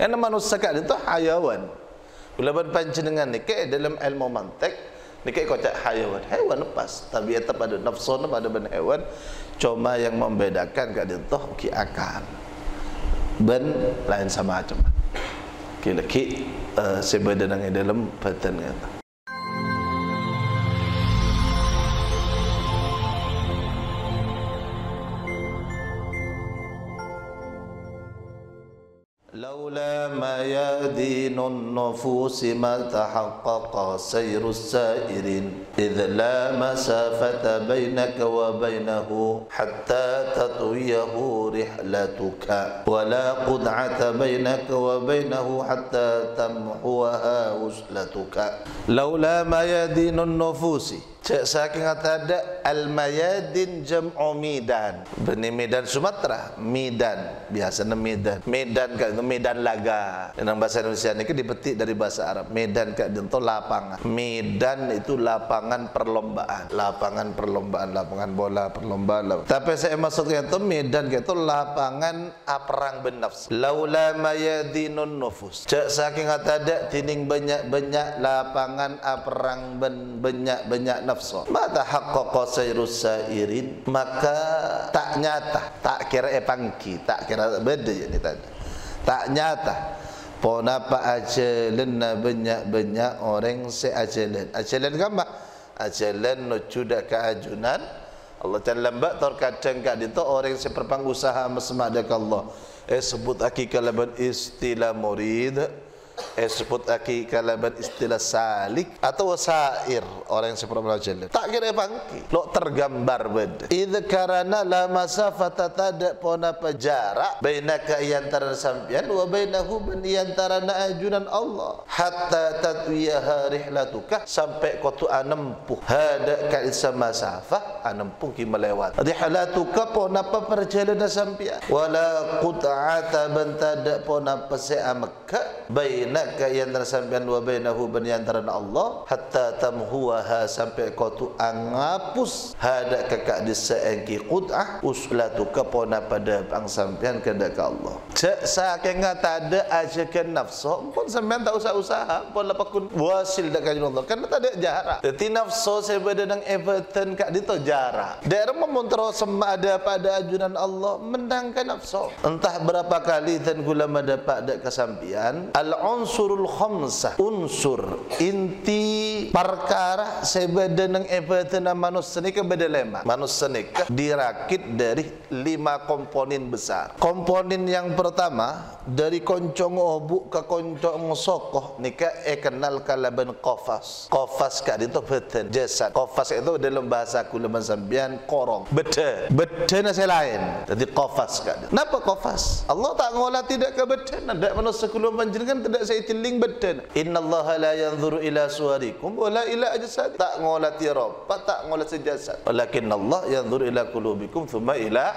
Karena manusia kat itu hayawan. Bila panjenengan ni ke dalam ilmu mantek ni ke kocak hayawan. Hayawan lepas. Tabiat pada nafsu pada ben hewan. Cuma yang membedakan kat itu ki akal. Ben lain sama macam. Ki uh, sebeda dengan dalam paten kata. ميادين النفوس ما تحقق سير السائرين إذ لا مسافة بينك وبينه حتى تطويه رحلتك ولا قدعة بينك وبينه حتى تمحوها وصلتك لولا ميادين النفوس Cek saking ada al-mayadin jam'u midan. Beni Medan Sumatera, Midan. Biasanya Medan. Medan kan itu Medan laga. Dalam bahasa Indonesia ini dipetik dari bahasa Arab. Medan kan itu lapangan. Medan itu lapangan perlombaan. Lapangan perlombaan, lapangan bola perlombaan. Tapi saya maksudnya itu Medan itu lapangan perang benafs. Laula mayadinun nufus. Cek saking ada tining banyak-banyak lapangan perang ben banyak-banyak nafsu. Mata haqqaqa sayrus sairin maka tak nyata. Tak kira epangki tak kira beda ni tadi. Tak nyata. Pon apa ajalan banyak-banyak orang se ajalan. Ajalan gambar. Ajalan no cuda keajunan. Allah Ta'ala lembak terkadang kat itu orang seperpang usaha mesma Allah. Eh sebut akikalaban istilah murid eh sebut aki kalaban istilah salik atau wasair orang yang seperti belajar tak kira bangki lo tergambar bed id karena la masafata tada pona jarak bainaka antara sampian wa bainahu bin antara ajunan Allah. Hatta tatwiyaha rihlatuka sampai kau tu anempuh. Hada ka isa masafah anempuh ki melewat. Rihlatuka pona perjalanan sampian. Wala qut'ata bantada pona pase Mekah bain bainaka yang tersampian wa bainahu ban antara Allah? Hatta tamhuha sampai kau tu angapus hada kakak di seengki qut'ah uslatu kapona pada bang sampian kepada Allah. Cek saking tak ada aja nafsu. Pun sampean tak usah usaha pun lapakun wasil dak Allah. Kan tak ada jarak. Jadi nafsu sebeda dengan Everton kak dito jarak. Daerah memontro semua ada pada ajunan Allah mendangkan nafsu. Entah berapa kali dan gula dapat dak kesampian al unsurul khamsah unsur. Inti perkara sebeda nang evatena manusia ni ke beda lema manusia ni ke dirakit dari lima komponen besar. Komponen yang pertama dari koncong obu ke koncong sokoh ni ke e kenal kalaban qafas qafas ka itu beten jasad qafas itu dalam bahasa kulaman sambian korong. Beda beda na lain. Jadi qafas ka kenapa qafas Allah tak ngolah tidak ke beda ada manusia kulaman jenengan tidak saya tiling beden innallaha la yanzuru ila suwarikum wala ila ajsad tak ngolat ya rob tak ngolat sejasad. Walakin Allah yanzuru ila qulubikum thumma ila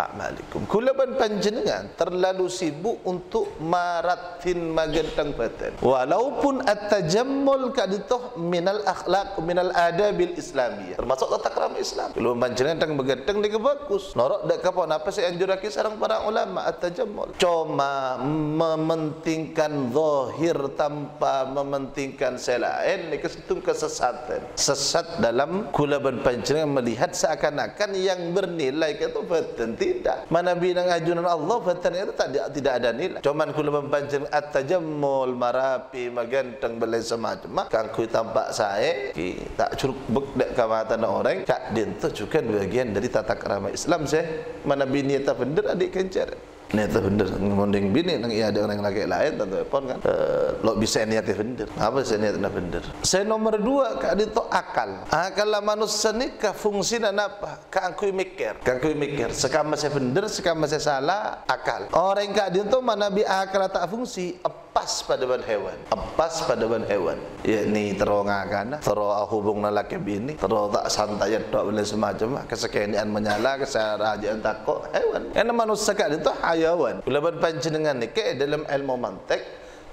a'malikum. Kulaban panjenengan terlalu sibuk untuk maratin magentang batin. Walaupun at-tajammul kaditoh minal akhlak minal adabil islamiyah. Termasuk tata krama Islam. Kalau panjenengan tang begeteng dia bagus. Norok dak kapon apa sih anjurake sarang para ulama at-tajammul? Cuma mementingkan zahir tanpa mementingkan selain ni kesetung kesesatan. Sesat dalam kulaban panjenengan melihat seakan-akan yang bernilai itu batin tidak. Mana bina ajunan Allah fatan itu tidak ada nilai. Cuman kalau membancing at-tajammul marapi magantang belai semacam kan ku tampak saya ki tak curug bek dek kamatan orang kak din tu juga bagian dari tata kerama Islam saya. Mana bini tak benar adik kencar. Ini itu benar. Ngomongin bini, nang iya ada orang laki lain, tentu pun kan. Uh, lo bisa niatnya benar. Apa sih niatnya benar? Saya nomor dua, kak itu akal. Akal lah manusia ni ke fungsi dan apa? Kak aku mikir, kak aku mikir. Sekarang saya benar, sekarang saya salah, akal. Orang kak itu mana bi akal tak fungsi, pas pada ban hewan. Pas pada ban hewan. Ya ni terong akan, terong hubung laki bini, terong tak santai tak boleh semacam. Kesekenian menyala, kesarajaan takut hewan. Karena manusia kak itu hayawan. Ulaban panjenengan ni ke dalam ilmu mantek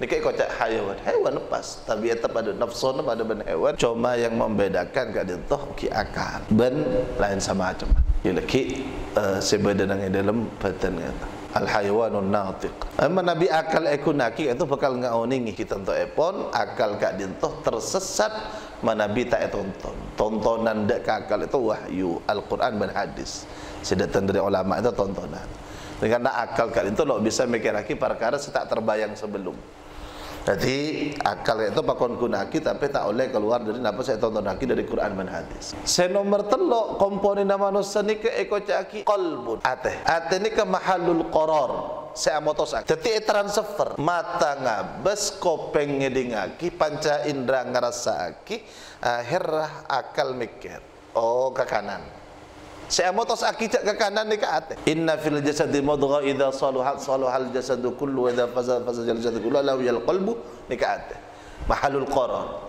ni ke kocak hayawan. Hewan lepas. Tabiat pada nafsu pada ben hewan. Cuma yang membedakan kat dia tu ki akal. Ben lain sama macam. Ia lagi uh, sebeda dengan dalam pattern kata. al hayawanun natiq amma nabi akal ekunaki itu bakal ngaoningi kita untuk epon akal kak dintoh tersesat manabi tak tonton tontonan dek akal itu wahyu Al-Quran dan hadis sedatan dari ulama itu tontonan dengan akal kak itu lo bisa mikir lagi perkara tak terbayang sebelum jadi akal itu pakon kunaki tapi tak oleh keluar dari apa saya tonton lagi dari Quran dan hadis. Saya nomor telok komponen nama manusia ni ke eko caki kolbun ate. Ate ni ke mahalul koror. Saya motosak. Jadi transfer mata ngabes kopeng ngedingaki panca indra ngerasa aki akhirah akal mikir. Oh ke kanan. Saya motos akijak ke kanan ni ke atas. Inna fil jasadi mudghah idza saluhat saluhal jasadu kullu wa idza fasada fasada jasadu kullu la yal qalbu ni ke atas. Mahalul qarar.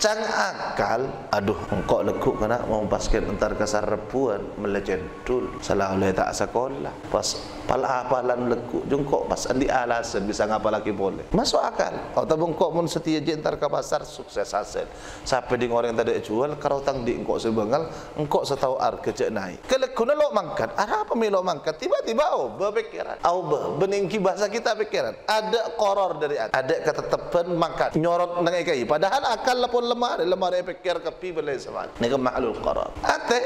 Cang akal, aduh engkau lekuk kena mau basket entar kasar repuan melecentul. Salah oleh tak sekolah. Pas pal apalan lekuk jengkok pas andi alasan bisa ngapa lagi boleh. Masuk akal. Kau tahu engkau pun setia je entar ke pasar sukses hasil. Sampai di orang tadi jual kalau tang di engkau sebengal engkau setahu ar kecek naik. Kelekuna lo mangkat. Ada apa milo mangkat? Tiba-tiba oh berpikiran. Au be beningki bahasa kita pikiran. Ada koror dari ada. Ketetepan mangkat. Nyorot nang. Padahal akal pun lemah lemah dia fikir ke pi boleh sama ni ke mahlul qarar. Ate.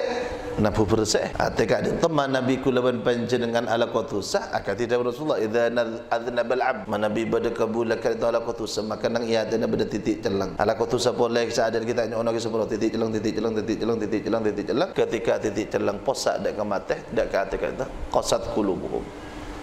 Nabu bersih ate ka teman nabi kulaban panjenengan ala qutusa akan tidak rasulullah idza adnabal abd. Manabi bada kabul ka itu ala qutusa maka nang ia ada bada titik celang. Ala qutusa boleh sadar kita nyono ke sepuluh titik celang titik celang titik celang titik celang titik celang. Ketika titik celang posak dak ke mate dak ke ate kata qasat qulubuhum.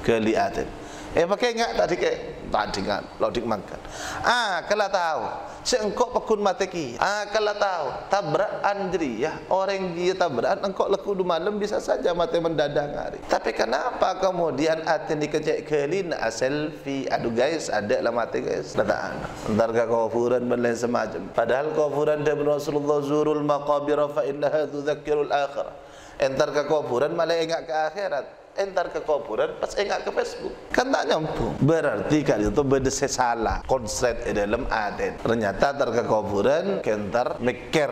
Keliatin Eh pakai ingat tadi ke tak dengar lodik makan. Ah kalau tahu seengkok pekun mateki. Ah kalau tahu tabrakan jadi ya orang dia tabrakan engkau leku du malam bisa saja mati mendadang hari. Tapi kenapa kemudian hati dikejek kelin ah, selfie aduh guys ada lah mati guys. Dataan. Entar ke kufuran dan semacam. Padahal kufuran dari Rasulullah zurul maqabir fa innaha tudzakkirul akhirah. Entar ke kufuran malah ingat ke akhirat entar ke kuburan pas ingat ke Facebook. Kan tak nyambung. Berarti kan itu beda salah. Konsep di dalam aden ternyata entar ke kuburan kentar mikir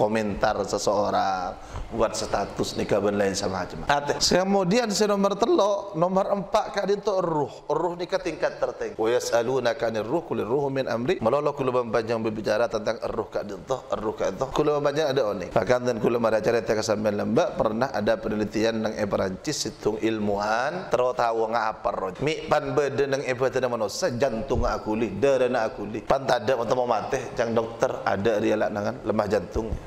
komentar seseorang buat status nikah dan lain sama macam. Kemudian si nomor telo, nomor empat kali itu ruh. Ruh ni tingkat tertinggi. Wa yas'alunaka 'anil ruh qul ruh min amri. Malolo kula panjang berbicara tentang ruh kak itu, ruh kak itu. Kula panjang ada oni. Bahkan dan kula ada cerita ke sampean lembak pernah ada penelitian nang e Perancis hitung ilmuwan terus tahu ngapa roh. Mi pan bede nang e bede manusia jantung aku li, darah aku li. Pan tak ada mau mati, jang dokter ada dia lah nangan lemah jantung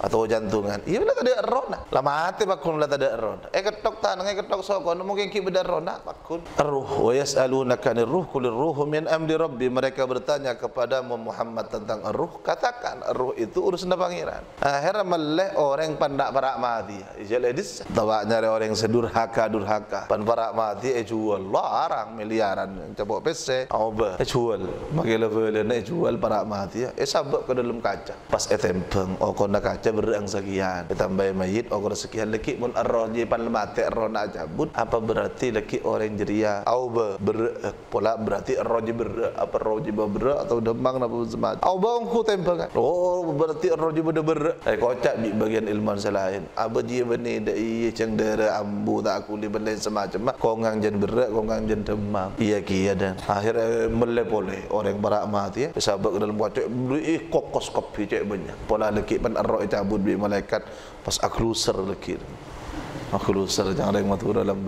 atau jantungan. Iya bila ada rona. Lama hati bakun bila ada rona. Eh ketok tanang, eh ketok sokon, mungkin kita beda rona bakun. Ruh. Wa yas'alunaka ni ruh kulir ruh min amri rabbi. Mereka bertanya kepada Muhammad tentang ruh. Katakan ruh itu urusan pangeran. Akhirnya meleh orang pandak para mati. Ijal edis. Tawa nyari orang sedurhaka durhaka. Pan para mati eh jual larang miliaran. Coba PC. Apa? Eh jual. Makai level eh jual para mati. Eh sabak ke dalam kaca. Pas etempeng. Oh kona kaca berang sekian ditambah mayit orang sekian. Lagi mun arroh je pan mati arroh nak cabut. Apa berarti lagi orang jeria? Au ber, ber pola berarti arroh je ber apa arroh je ber atau demang apa semacam. Au bang ku tempel kan? Oh berarti arroh je ber ber eh kocak di bagian ilmu selain apa je beni da iya ceng dera ambu tak aku di belain semacam kongang jen ber kongang jen demang iya kia dan akhir mele boleh orang berak mati ya sahabat dalam kocak beri kokos kopi cek banyak. Pola lagi pan arroh cabut bi malaikat pas akluser lagi akluser jangan ada mati dalam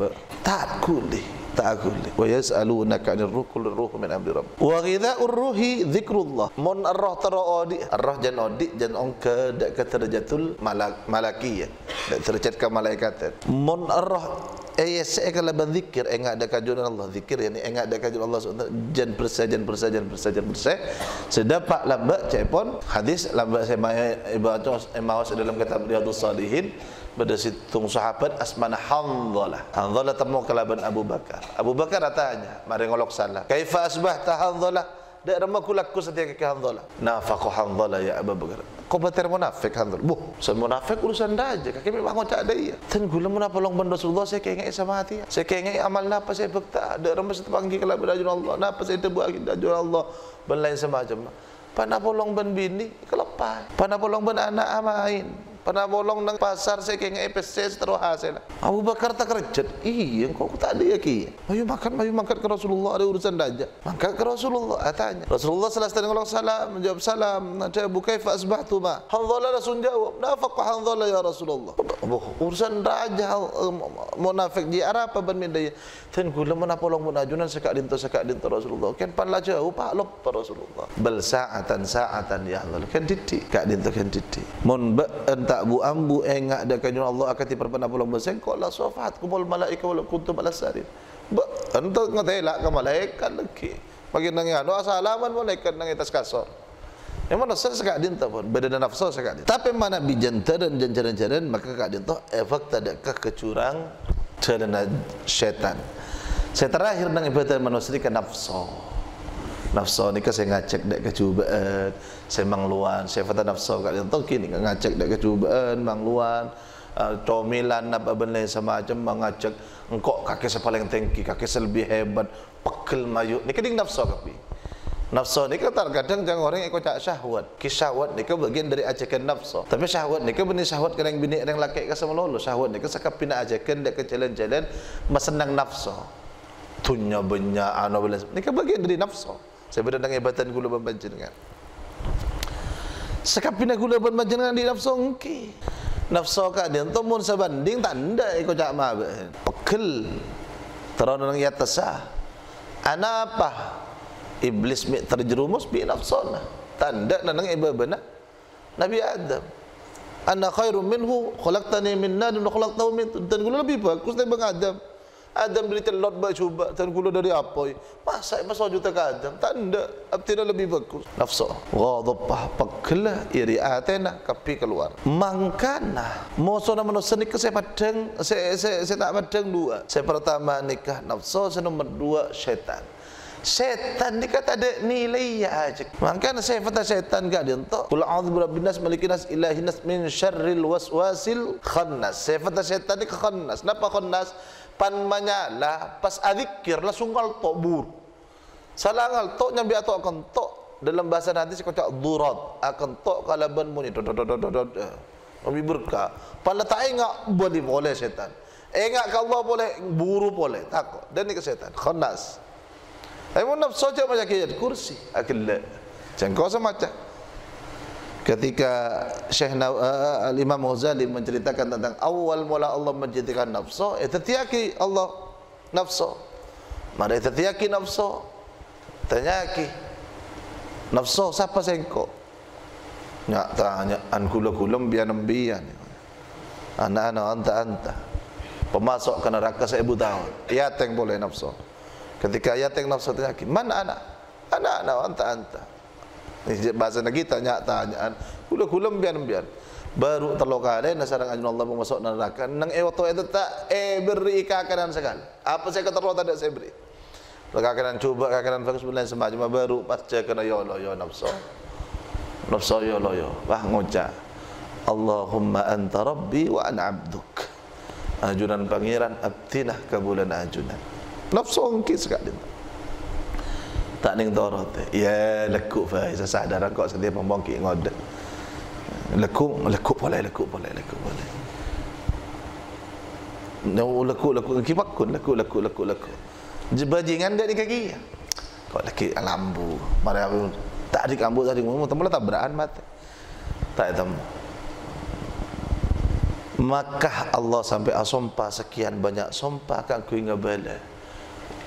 tak kulih tak kulih wa yas'alunaka 'anil ruh ruh min amri rabb. Wa ghidha'ur ruhi dzikrullah mon arroh taro odi arroh jan odi jan on ke dak ke terjatul malak malakiyah dak terjat ke malaikat mon arroh Eh, saya kalau berzikir, enggak ada kajuan Allah. Zikir ini enggak ada kajuan Allah. Jan persajan, persajan, persajan, persajan. Sedapat lambat cepon hadis lambat saya ibadah emawas dalam kitab Riyadhus Salihin pada situng sahabat asmana Hanzalah. Hanzalah temu kelaban Abu Bakar. Abu Bakar tanya, mari ngolok salah. Kaifa asbahta Hanzalah? Dak ramah kulaku setia ke Hanzalah. Nafaqu Hanzalah ya Abu Bakar. Kau bater munafik hantar. Buh, saya munafik urusan dah aja. Kaki memang ngocak ada iya. Dan gula munafik long benda Rasulullah saya kengek sama hati. Saya kengek amal napa saya bekta. Orang mesti panggil kalau berajun Allah. Napa saya tebu agak berajun Allah. Berlain semacam. Pana polong ben bini kelepas. Pana polong ben anak amain. Pernah bolong nang pasar saya kaya EPC setelah hasil. Abu Bakar tak kerja. Iya, kau tak ada ya ki. Ayo makan, ayo makan ke Rasulullah ada urusan daja. Makan ke Rasulullah tanya. Rasulullah selesai dengan salam, menjawab salam. Nanti Abu Kaifa asbahtu ma. Hanzalah Rasul jawab. Nafaq Hanzalah ya Rasulullah. Oh, urusan daja munafik di Arab apa bermedaya. Ten gula mana polong munajunan sekak dinto sekak dinto Rasulullah. Kan pan la jauh pak lop Rasulullah. Bal sa'atan sa'atan ya Allah. Kan titik kak dinto kan titik. Mun ba tak bu ambu engak dak kanjeng Allah akan tiperpana pulang beseng kok la safat kumul malaika wal kuntum ala sarin ba ento ngatela ka malaikat lagi bagi nang anu asalaman malaikat nang atas kasor yang mana saya sekak din pun beda dan nafsu sekak din tapi mana bijanta dan janjaran-janjaran maka kak din efek tadakah kecurang jalan syaitan. Saya terakhir nang ibadah manusia ke nafsu nafsu ni kan saya ngacak dek kecubaan saya mangluan. Saya fata nafsu kat dia tahu kini ngacak dek kecubaan mangluan? Uh, tomilan apa benda sama macam mengacak. Engkau saya paling tinggi saya lebih hebat pekel mayu ni keding nafsu kapi. Nafsu ni kan terkadang jangan orang ikut cak syahwat. Ki syahwat ni kan bagian dari ajakan nafsu tapi syahwat ni kan benih syahwat kadang bini kadang laki kan sama lolo. Syahwat ni kan sakap pina ajakan dek ke jalan-jalan masenang nafsu tunya benya anu bila ni kan bagian dari nafsu saya berada dengan ibatan gula ban panjenengan. Sekapina gula ban panjenengan di nafsu engki. Nafsu ka dia ento mun sabanding tanda iko cak ma pegel. Terono nang yatasa. Ana apa? Iblis mi terjerumus bi nafsuna. Tanda nang ibabana Nabi Adam. Ana khairum minhu khalaqtani min nar wa khalaqtahu min dan gula lebih bagus daripada Adam. Adam beri telur bercuba dan gula dari apa? Masa masa juta ke Adam? Tak ada. Tidak lebih bagus. Nafsu. Ghadabah paklah iri atena kapi keluar. Mangkana. Moso nama manusia nikah saya padang. Saya, saya, saya tak padang dua. Saya pertama nikah nafsu. Saya nomor dua syaitan. Setan ni kata ada nilai aja. Saya kata setan gak dia untuk. Kul a'udzu birabbin nas malikin nas ilahin nas min syarril waswasil khannas. Kata setan ni khannas. Kenapa khannas? Pan manyala pas adzikir langsung kal tok bur. Salangal tok nyambi atau akan tok dalam bahasa nanti kata durat akan tok kalaban muni. Nabi berkah. Pada tak ingat boleh boleh setan. Ingat kalau boleh buru boleh takut. Dan ni ke setan. Tapi nafsu saja macam kaya kursi. Akillah. Jangan kau macam. Ketika Syekh uh, uh, Imam Ghazali menceritakan tentang awal mula Allah menjadikan nafsu, itu tiaki Allah nafsu. Mari itu tiaki nafsu. Tanyaki. Nafsu siapa sengko? Nyak tanya an kula-kulum bian bian. Anak-anak anta-anta. Pemasok ke neraka saya tahu. Ya teng boleh nafsu. Ketika yang nafsu tanya, mana anak? Anak anak anta anta. Ini bahasa lagi tanya tanyaan. Kula kula bian bian. Baru terlokade nasarang ajun Allah masuk neraka. Nang ewoto itu tak eh beri kakanan sekali. Apa saya kata Allah tidak saya beri. Kakanan coba kakanan bagus bulan semacam baru pas kena yo lo yo nafsu. Nafsu yo lo yo. Wah ngoca. Allahumma anta rabbi wa ana abduk. Ajunan pangeran abtinah kabulan ajunan nafsu ongkit sekali tak ning dorot ya lekuk fa isa sadar kok sedia pembongki ngod lekuk lekuk boleh lekuk boleh lekuk boleh. No lekuk lekuk. Ki bakun. Lekuk lekuk lekuk lekuk. Jebajingan dia di kaki. Kok laki lambu. Mari aku tak di kambu tadi ngomong temen tak beraan mati tak temu maka Allah sampai asompa sekian banyak sompa kan ku ngabala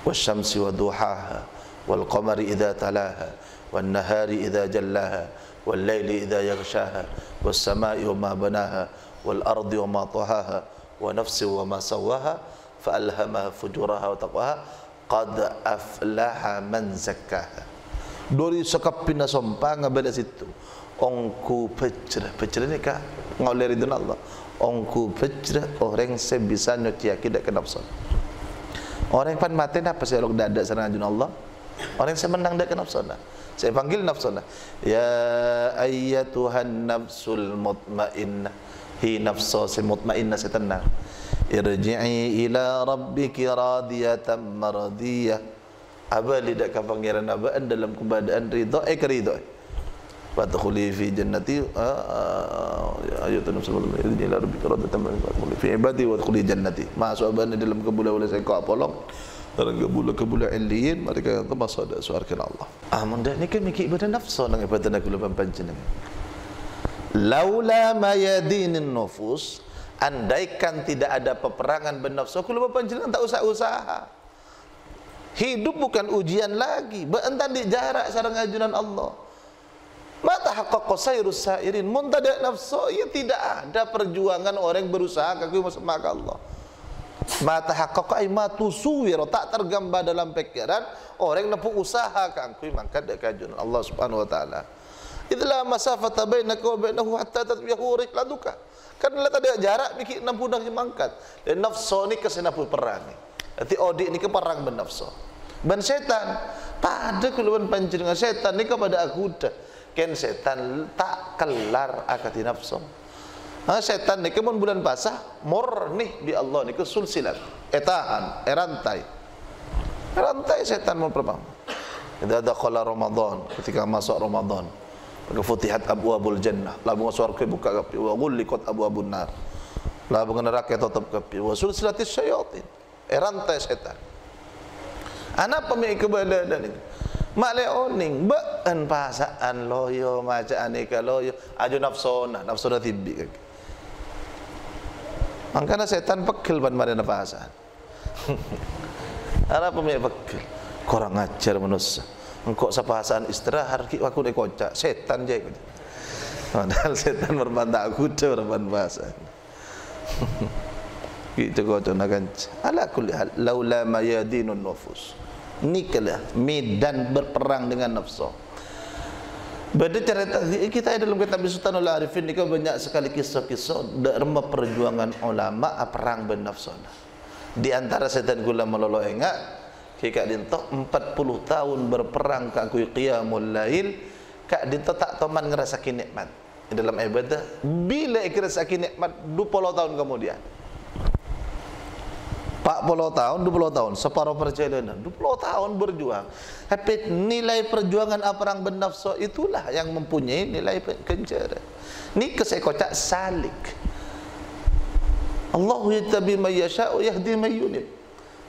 والشمس وضحاها والقمر إذا تلاها والنهار إذا جلاها والليل إذا يغشاها والسماء وما بناها والأرض وما طهاها ونفس وما سواها فألهمها فجورها وتقواها قد أفلح من زكاها Dori sekapina sompa ngabada situ. Ongku pecra. Pecra ni kah? Ngaulir itu Allah. Ongku pecra orang sebisa nyoti akidah kenapa Orang yang pan mati apa saya lok dadak sana ajun Allah. Orang yang saya menang dak nafsu Saya panggil nafsu Ya ayyatuhan nafsul mutmainnah. Hi nafsu si mutmainnah saya tenang. Irji'i ila rabbiki radiyatan maradiyah. Aba lidak ka pangeran aba dalam keadaan ridha eh keridha. Fadkhuli fi jannati ayat Nabi sallallahu alaihi wasallam ila rabbika radatan fadkhuli fi ibadi wa dkhuli jannati. Masuk abang dalam kebula oleh saya kau apolong. Dalam kebula kebula iliyin mereka kata masuk ada suarkan Allah. Ah munda ni kan mikir ibadah nafsu nang ibadah nak lupa panjenengan. Laula mayadinin nufus andaikan tidak ada peperangan bernafsu aku lupa panjenengan tak usah usaha. Hidup bukan ujian lagi. Beentan di jarak sarang ajunan Allah. Mata haqqaqa sayrus sairin mun tak nafsu ya tidak ada perjuangan orang berusaha kaki masuk maka Allah. Mata haqqaqa ay ma tusuwir tak tergambar dalam pikiran orang nak usaha kaki maka dak kajun Allah Subhanahu wa taala. Idza masafata bainaka wa bainahu hatta tatbihu rihladuka. Kan la tak ada jarak mikir 60 dah mangkat. Dan nafsu ni kesena perang ni. Nanti audit ni ke perang ben nafsu. Ben setan. Pada kuluan panjenengan setan ni kepada aku dah ken setan tak kelar akati nafsu. Ha, setan ni kemun bulan pasah murni di Allah ni sulsilat etahan erantai. Erantai setan mau perbang Idza dakhala Ramadan ketika masuk Ramadan maka futihat abwabul jannah. Labu surga buka kapi wa ghulliqat abwabun nar. Labu neraka tutup kapi wa sulsilatis syayatin. Erantai setan. Anak pemilik keberadaan ini mak le oning bean pasaan loyo maca aneka loyo aju nafsona nafsona tibi kak Angkana setan pekil ban mari nafasan. Ara pemik pekil. Kurang ajar manusia. Engkau sepasaan istirahat ki aku nek kocak setan je. Padahal setan berbantah kuda berban pasan. Kita kau tu nak Ala kulli hal laula mayadinun nufus nikalah medan berperang dengan nafsu. Pada cerita kita dalam kitab Sultanul Arifin ni kan banyak sekali kisah-kisah derma perjuangan ulama perang ben nafsu di antara setan gula melolo ingat kika dinto 40 tahun berperang ka aku qiyamul lail kak dinto tak teman ngerasa nikmat. Dalam ibadah bila ngerasa nikmat 20 tahun kemudian 40 tahun, 20 tahun, separuh perjalanan, 20 tahun berjuang. Tapi nilai perjuangan perang bernafsu itulah yang mempunyai nilai kencara. Ini kesekocak salik. Allah yatabi may yasha'u yahdi may yunib.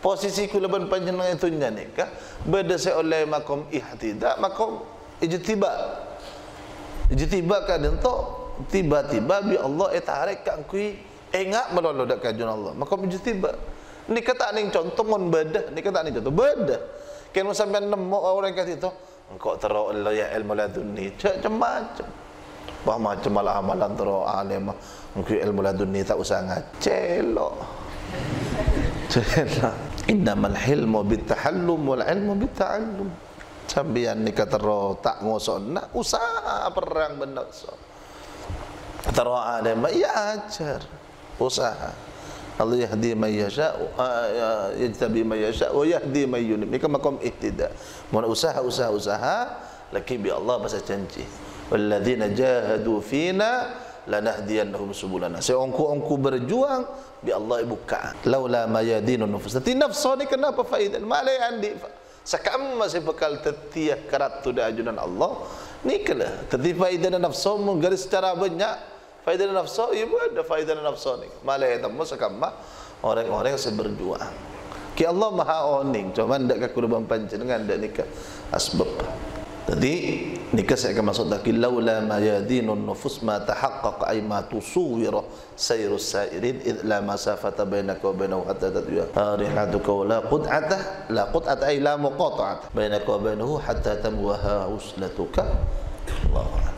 Posisi kulaban panjenengan itu nyanika berdasar oleh makom ihtida, makom ijtiba. Ijtiba kan itu tiba-tiba bi Allah etarik kan kui enggak melolo dak kajun Allah. Makom ijtiba. Ni kata ni contoh mon bedah, ni kata ni contoh bedah. Kan sampai nemu orang kata itu, engkau terau Allah ya ilmu laduni, macam macam. Bah macam malah amalan terau alim, engkau ilmu laduni tak usah ngacelo. Celok. Innamal hilmu bitahallum wal ilmu bita'allum. Sambian ni kata roh tak ngosok nak usaha perang benar so. Terau alim, ya ajar usaha. Allah yahdi man yasha yajtabi man yasha wa yahdi man yunib. Ni kan makom ihtida. Mun usaha usaha usaha laki bi Allah bahasa janji walladzina jahadu fina lanahdiyannahum subulana. Saya ongku-ongku berjuang bi Allah buka. Laula mayadinu nufus. Tapi nafsu ni kenapa faedah? Malai andi. Sakam masih bekal tetiah tu ajunan Allah. Ni kala tapi faedah nafsu menggaris secara banyak Faidah nafsu ibu ada faidah nafsu ni. Malah temu sekamma orang-orang yang berjuang. Ki Allah Maha Oning, cuma ndak ka kurban panjenengan ndak nikah asbab. Jadi nikah saya akan masuk lagi laula ma yadinun nufus ma tahaqqaq ay ma tusuwira sayru sairin id la masafata bainaka wa bainahu hatta tadya rihatuka wa la qud'ata la qud'ata ay la muqata'ata bainaka wa bainahu hatta tamwaha uslatuka Allah